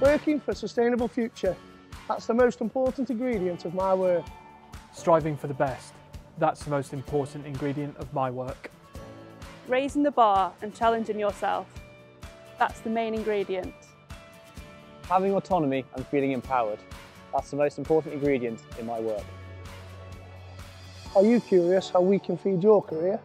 Working for a sustainable future. That's the most important ingredient of my work. Striving for the best. That's the most important ingredient of my work. Raising the bar and challenging yourself. That's the main ingredient. Having autonomy and feeling empowered. That's the most important ingredient in my work. Are you curious how we can feed your career?